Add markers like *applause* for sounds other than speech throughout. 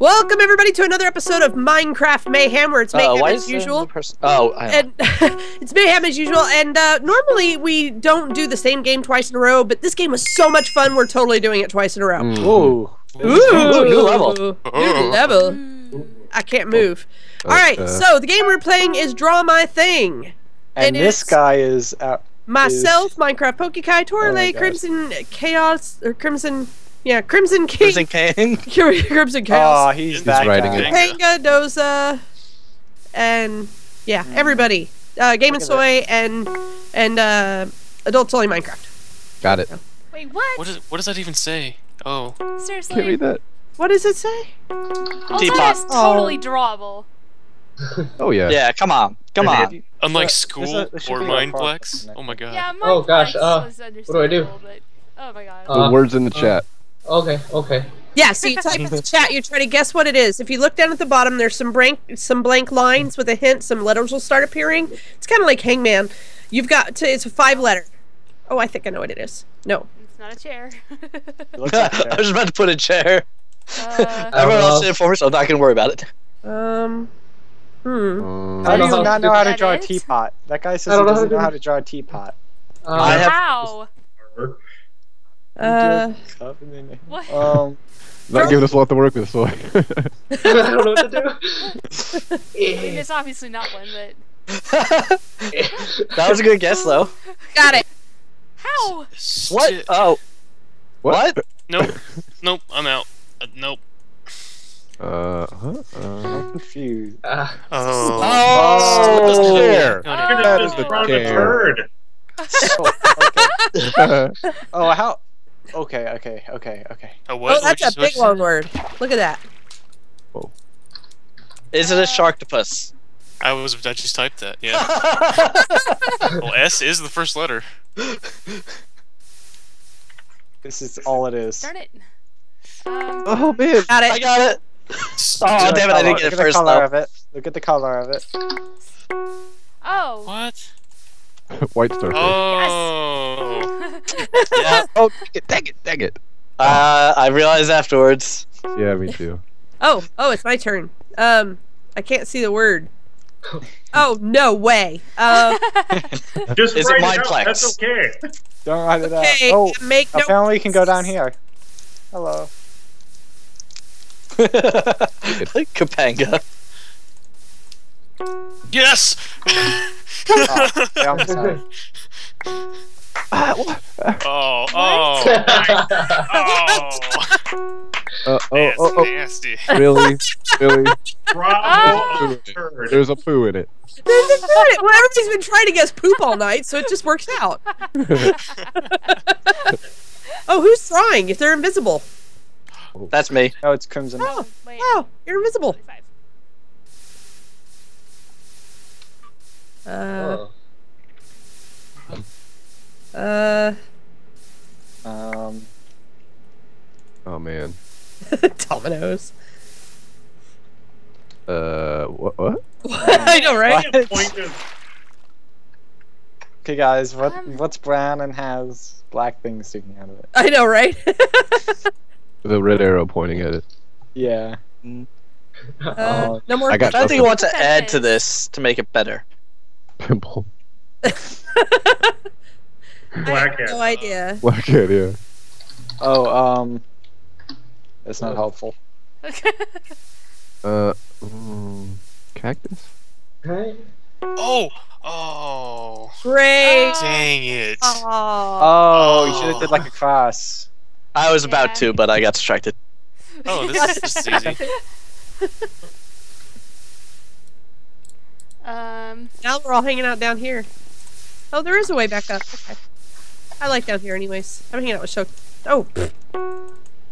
Welcome everybody to another episode of Minecraft Mayhem, where it's Uh, mayhem why as usual. person- Oh, I. And *laughs* it's mayhem as usual. And uh, normally we don't do the same game twice in a row, but this game was so much fun. We're totally doing it twice in a row. Ooh. Ooh, Ooh, new level. New *laughs* level. I can't move. All right, uh, so the game we're playing is Draw My Thing. And It this guy is uh, Myself, Minecraft Pokekai, Oh Torle. Crimson Chaos, or Crimson, yeah, Crimson King, Crimson King. *laughs* Crimson King. oh, he's He's that writing guy. it. Panga, Doza, and yeah, everybody. Uh, Game and Look at Soy and and uh, Adults Only Minecraft. Got it. Wait, what? What, is, what does that even say? Oh. Seriously? Can't read that. What does it say? Also, Teapot. it's totally drawable. *laughs* Oh yeah. Yeah, come on. Come on. Unlike There's a- school or be a Mineplex. Oh my god. Yeah, my Oh, gosh, uh, what do I do? But, oh my god. The Uh, words in the uh, chat. Okay, okay. Yeah, so you type in the chat, you try to guess what it is. If you look down at the bottom, there's some blank some blank lines with a hint, some letters will start appearing. It's kind of like Hangman. You've got to, it's a five letter. Oh, I think I know what it is. No. it's not a chair. It *laughs* looks like *laughs* I that. was about to put a chair. uh, Everyone know. else did it for me, so I'm not gonna worry about it. Um. Hmm. Um, How do you don't know not know how to that draw a teapot? That guy says I he don't know how doesn't to know how to draw a teapot. Uh, I have- how? Uh. Cup and then- What? Um, not giving us a lot to work with, so. I don't know what to do. I mean, it's obviously not one, but that was a good guess, though. *laughs* Got it. how? What? Oh, what? Nope. nope. I'm out. Uh, nope. Uh, huh? I'm Uh, confused. Uh, Oh. Oh, chair. Got it. That is the Oh. chair. *laughs* *laughs* Oh, okay. Oh, how? Okay, okay, okay, okay. A what? Oh, that's What'd a big long word. Look at that. Whoa. Is it a sharktopus? I was. I just typed that. Yeah. *laughs* well, S is the first letter. This is all it is. Darn it. Um, oh man. Got it. I got it. Oh, damn it! I didn't get it Look at the color though. of it. Look at the color of it. oh. What? White star. Oh. *laughs* Yeah. Oh, dang it, dang it, dang it. Uh, I realized afterwards. Yeah, me too. Oh, oh, it's my turn. Um, I can't see the word. Oh no way. Um, *laughs* Just Is it write it out. That's okay. Don't write it okay. out. Oh, make no. apparently we can go down here. Hello. *laughs* Kapanga. Yes. Oh, yeah, I'm sorry. What? Oh. Oh. *laughs* Oh. Uh, oh, That's oh, oh, nasty. really, *laughs* really. Bravo, a turd. There's a poo in it. There's a good. Well, everybody's been trying to guess poop all night, so it just works out. *laughs* Oh, who's trying? If they're invisible. That's me. No, it's Crimson. Oh, Wait. oh, you're invisible. 25. Uh, oh. uh, Um, Oh man. *laughs* dominoes. Uh, what? What? I know, right? What? Okay, guys, what Um. what's brown and has black things sticking out of it? I know, right? *laughs* The red arrow pointing at it. Yeah. Uh, no more. I got I think I want to That add to this to make it better. Pimple. *laughs* I black have no idea. Black head, yeah. Oh, um, that's not helpful. *laughs* Uh, mm, cactus. Okay. Oh. Oh. Great. Dang it. Aw. Oh, you should have did like a cross. I was about to, but I got distracted. Oh, this, this is *laughs* easy. *laughs* um, Now we're all hanging out down here. Oh, there is a way back up. Okay. I like down here, anyways. I'm hanging out with Shook. Oh.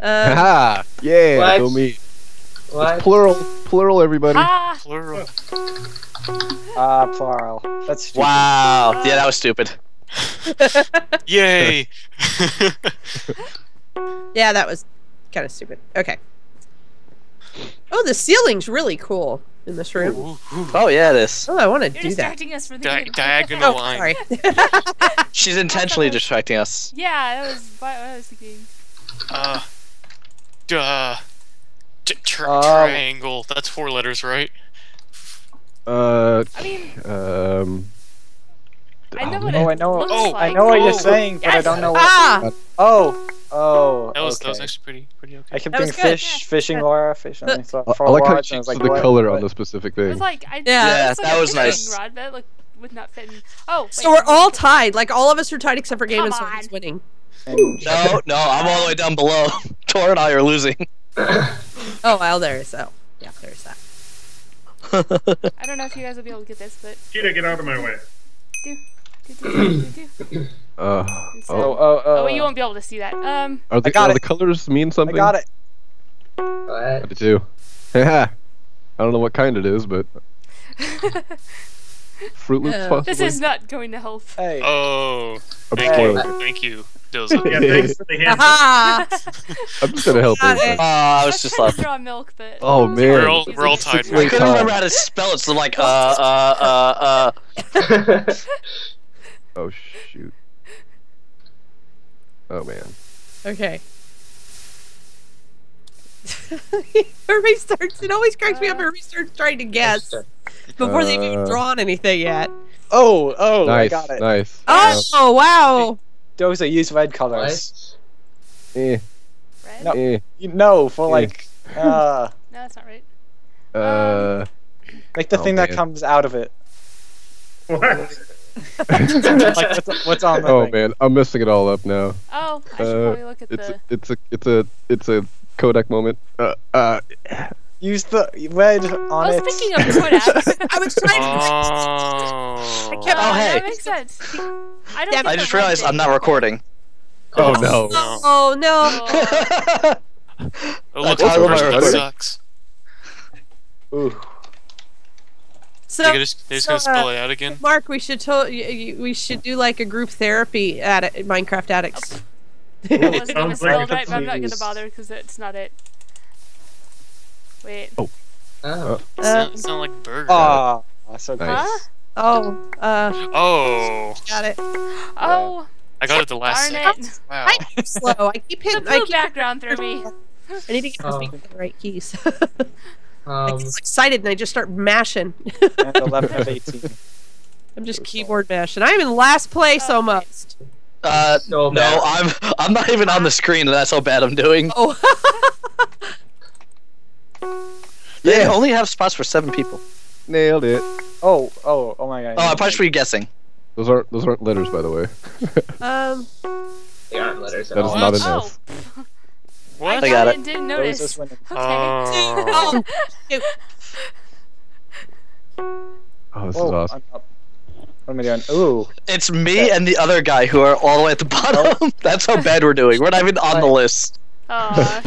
Uh, *laughs* Haha! Yeah, What? go me. What? Plural, plural, everybody. ah, Plural. Ah, plural. That's stupid. Wow. Yeah, that was stupid. *laughs* Yay. *laughs* yeah, that was kind of stupid. Okay. Oh, the ceiling's really cool in this room. Ooh, ooh. Oh yeah, it is. Oh, I want to you're do that. distracting us for the Di- game. diagonal Oh, line. sorry. She's intentionally distracting us. Yeah, that was what I was thinking. Uh. Duh. T- tr- Um, triangle. That's four letters, right? Uh, I mean, um, I know oh, what man. Oh, I it know. looks Oh, I like. know what you're Oh. saying, but I don't know what. Ah! Oh, oh. That was that was actually pretty pretty okay. I kept That doing fish, Yeah. fishing Good. Laura, fish, and I thought I, for I a like how while, it and I was changes like, the what? color on the specific It was like I Yeah, it was like that was nice. Rod, but like would not fit in. Oh, wait, So we're all tied. Like all of us are tied except for Game Come and Swords on. winning. And No, no, I'm all the way down below. *laughs* Tor and I are losing. *laughs* Oh well, there's so yeah, there's that. *laughs* I don't know if you guys will be able to get this, but Cheetah, get out of my way. do do do do do. do. Uh, Instead- oh, oh, oh, oh. Oh, you won't be able to see that. Um, are the, got are it. the colors mean something? I got it. I What? do too. Yeah. I don't know what kind it is, but Fruit Loops Yeah. possibly. this is not going to help. Hey. Oh, thank spoiling you, thank you, Doza. *laughs* Yeah, thanks for the hint. *laughs* I'm just gonna help Got her. Oh, I was was just like, draw milk, but Oh, man. We're all we're all tied. I couldn't remember how to spell it, so I'm like, uh, uh, uh, uh. Oh shoot. Oh man. Okay. *laughs* everybody starts. It always cracks me up. Uh, Everybody starts trying to guess before they've even Uh, drawn anything yet. Oh, oh, I nice. got it. Nice. Oh wow! Those are use red colors. What? Eh, red? No. eh, You know, for Yeah. like, uh, *laughs* No, that's not right. uh, like the Oh, thing that comes out of it. What? *laughs* like what's, what's on the oh thing. man, I'm messing it all up now. Oh, I should Uh, probably look at It's the. a, it's a it's a it's a Kodak moment. Uh, uh, Use the red on it. I was it. thinking of Kodak. *laughs* I was trying. Oh. kept- Oh, hey. That makes sense. I don't. Damn get it. I just realized. I'm not recording. oh no. No. Oh no! Oh, Oh, look, That's the how I first one recorded. sucks. Ooh. So, They're just, they're just so, gonna spell uh, it out again. Mark, we should to- y- y- we should do like a group therapy at Minecraft addicts. *laughs* I wasn't gonna Sounds spell it right, but I'm not gonna bother because it's not it. Wait. Oh. Uh, sound, sound like burger. Ah, so Nice. Huh? oh, uh, Oh, got it. Oh, I got it the last darn second. it. Wow. I'm slow. I keep The hitting. I blue keep. background threw me. I need to get Oh. the the right keys. *laughs* I Um, get excited and I just start mashing. and 11 of 18. *laughs* I'm just keyboard mashing. I am in last place Oh. almost. Uh, so no. I'm I'm not even on the screen, that's how bad I'm doing. Oh, *laughs* They Yeah. only have spots for seven people. Nailed it. Oh, oh, oh my god. Oh, I probably should be guessing. Those aren't those aren't letters, by the way. *laughs* um, they aren't letters at That is all. not an Oh. S. What? I got it. and didn't notice. just went in. Okay. Oh. *laughs* Oh, this Whoa, is awesome. I'm up. What am I doing? Ooh. It's me and the other guy who are all the way at the bottom. *laughs* That's how bad we're doing. We're not even on the list. Aw.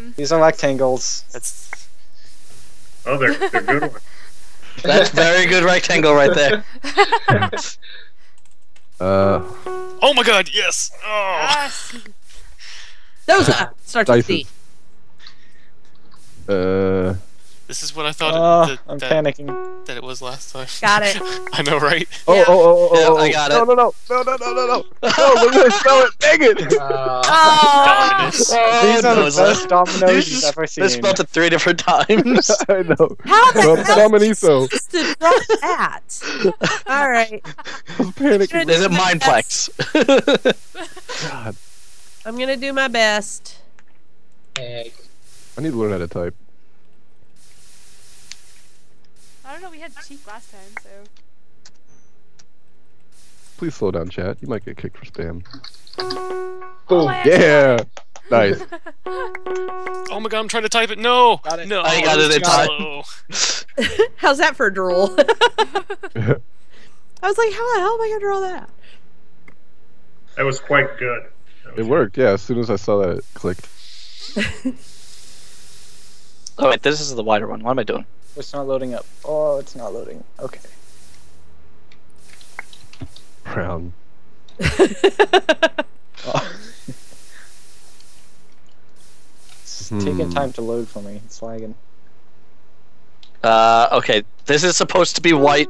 Um. These are rectangles. That's Oh, they're, they're good ones. *laughs* That's very good rectangle right there. *laughs* Uh, Oh my god, yes! Oh. Yes. those uh, starts with D. Dices. uh, This is what I thought Uh, it, I'm that, panicking. that, that it was last time. Got it. *laughs* I know, right? oh, Yeah. oh, oh, oh, Yeah, oh, I oh. got no, it. No, no, no, no, no, no, no, no! *laughs* We're gonna spell it. Dang it! Uh, Oh, Dominus. *laughs* Oh, These are the those best dominoes They you've just- ever seen. They spelled it three different times. I know. how the Dom- hell is Dominiso. this to draw that? All right, I was panicking. Is it Mineplex? God, I'm gonna do my best. egg. I need to learn how to type. I don't know. We had cheek last time, so. Please slow down, chat. You might get kicked for spam. Oh, oh I Yeah, nice. *laughs* Oh my god, I'm trying to type it. No! Got it. No, I got it in it's time. *laughs* How's that for a drool? *laughs* I was like, how the hell am I gonna draw that? That was quite good. That It was worked. Yeah, as soon as I saw that, it clicked. oh wait, this is the wider one. What am I doing? It's not loading up. Oh, it's not loading. Okay. Brown. Oh. it's taking Hmm. time to load for me. It's lagging. Uh, okay, this is supposed to be white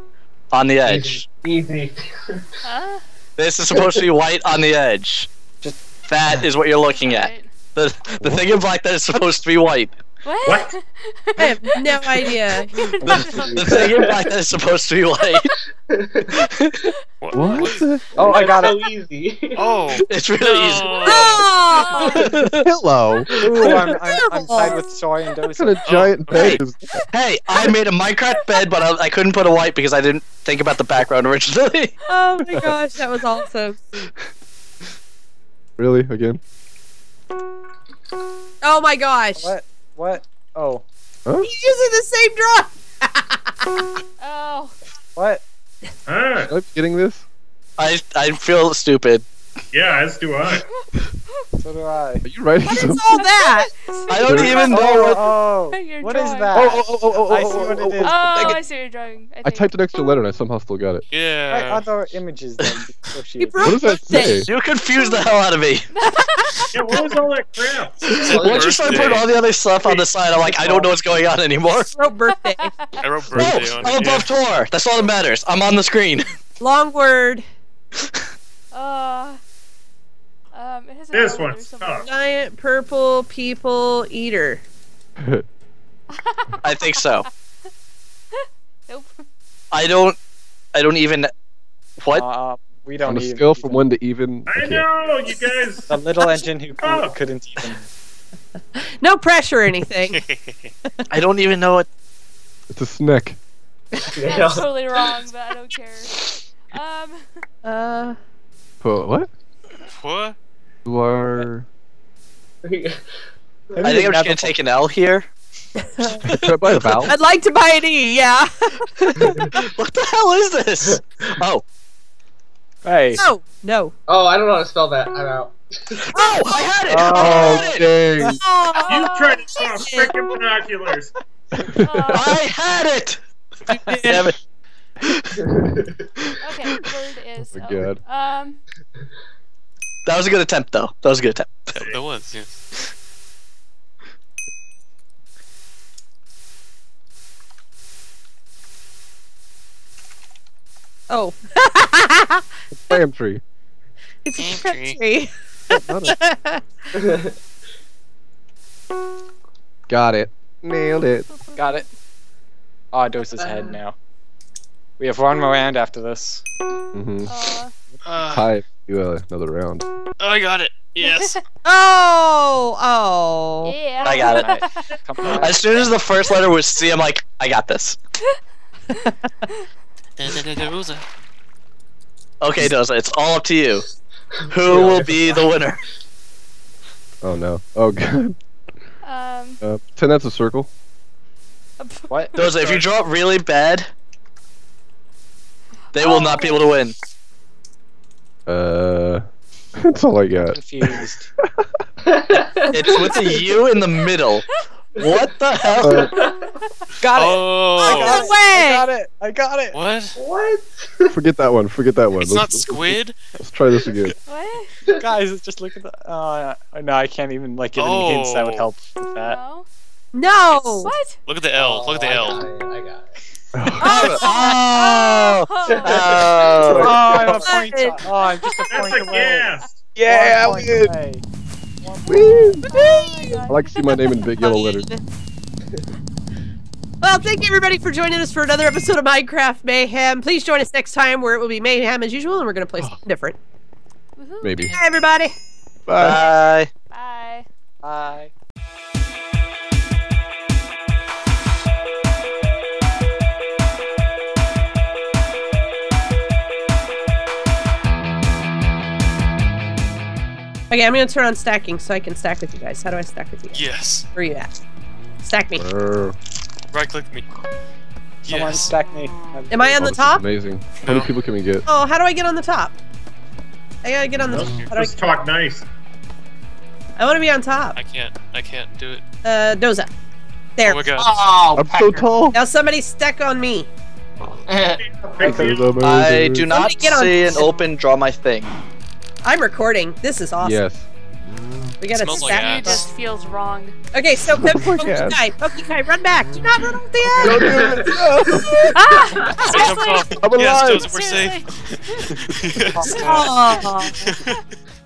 on the edge. Easy. Easy. *laughs* Huh? This is supposed to be white on the edge. Just- that is what you're looking at. Right. The the thing in black that is supposed to be white. What? What? *laughs* I have no idea. The, the thing in black that is supposed to be white. *laughs* What? What? Oh, I got so it. easy. Oh. *laughs* It's really No. Oh! Hello. Ooh, I'm, I'm, I'm side with soy and What kind Doza. of oh, giant Hey. bed is that? easy. Hey, I made a Minecraft bed, but I, I couldn't put a white because I didn't think about the background originally. Oh my gosh, that was awesome. Really? Again? Oh my gosh. What? What? Oh. Huh? He's using the same drum. *laughs* Oh. What? Ah, Am I getting this? I I feel stupid. yeah, as do I. So do I. Are you writing What something? is all that? I don't even know Oh, what. oh. You're What is drawing. that? Oh, oh, oh, oh, oh, I oh, see what oh, it is. Oh, I I see what you're drawing. I, I think. typed an extra letter and I somehow still got it. Write Yeah. other images then. *laughs* before He she- broke What does that birthday. say? You confused the hell out of me. *laughs* Yeah, what was all that crap? *laughs* Once you started putting all the other stuff on the side, I'm like, I don't know what's going on anymore. Wrote birthday. I wrote Oh, birthday on I'm it. above Tor. That's all that matters. I'm on the screen. Long word. Uh, um, it has This L in there one's somewhere. Giant purple people eater. *laughs* I think so. *laughs* Nope. I don't. I don't even. What? Uh, we don't On a even- scale from one to even. I can't- know, you guys. *laughs* The little engine who Oh. couldn't even. No pressure or anything. I don't even know what. It's a snack. Yeah. That's totally wrong, but I don't care. Um, Uh, Oh, what? what? You are. I think I'm just gonna take an L here. I buy a vowel? I'd like to buy an E, yeah. *laughs* What the hell is this? Oh, Hey. No, no. Oh, I don't know how to spell that. I'm out. oh, I had it. I Oh, had it. dang. Oh, You tried to draw freaking binoculars. uh, I had it. Damn it. okay, word is. Oh my oh, God. Um, That was a good attempt, though. That was a good attempt. That, that was, yeah. oh. Bam tree. *laughs* it's a Entry. country. Not *laughs* a- Got it. Nailed it. Got it. Ah, Oh, Doza's head now. We have one more round after this. Mm-hmm. uh, Uh, Hi. You, uh, another round. I got it. Yes. *laughs* Oh, oh. yeah. I got it. *laughs* Alright. As soon as the first letter was C, I'm like, I got this. *laughs* Okay, Doza, it's all up to you. Who will be the winner? Oh no. Oh god. Um, Uh, pretend that's a circle. What? Doza, if you draw it really bad, they will not be able to win. Uh, *laughs* that's all I got. Confused. *laughs* It's with a U in the middle. What the hell? Uh, Got it. Oh. No I got it. I got it. What? what? forget that one. Forget that one. It's not let's, squid? Let's try this again. *laughs* what? Guys, just look at the. Uh, no, I can't even like give any hints that would Oh. help with that. No. No. What? Look at the L. Look at the Oh, L. I got it. I got it. Oh! Oh. Oh! Oh, I'm a point. Oh, I'm just a That's point a away. gas. Yeah, One point we away. Woo! Oh my God. I like to see my name in big yellow letters. Well, thank you everybody for joining us for another episode of Minecraft Mayhem. Please join us next time where it will be Mayhem as usual and we're going to play something oh. different. Maybe. Bye, everybody. Bye. Bye. Bye. Bye. Okay, I'm going to turn on stacking so I can stack with you guys. How do I stack with you guys? Yes. Where are you at? Stack me. Brr. Right click me. Someone Yes. stack me. Am I on Oh, the top? Amazing. How many people can we get? Oh, how do I get on the top? I gotta get on the Nope, top. How do Just talk nice. I, I want to be on top. I can't. I can't do it. Uh, Doza. There. Oh my god. Oh, I'm so tall. Now somebody stack on me. *laughs* I do not Somebody get on- see an open draw my thing. I'm recording. This is awesome. Yes. We gotta Smells like stack ass. It just feels wrong. Okay, so po- Smells like Pokey. Kai, Kai, run back! Do not run off the Don't do it. *laughs* No. Ah! Hey. I'm Yes, alive. Joseph, we're safe. yes. Aw. *laughs* *laughs*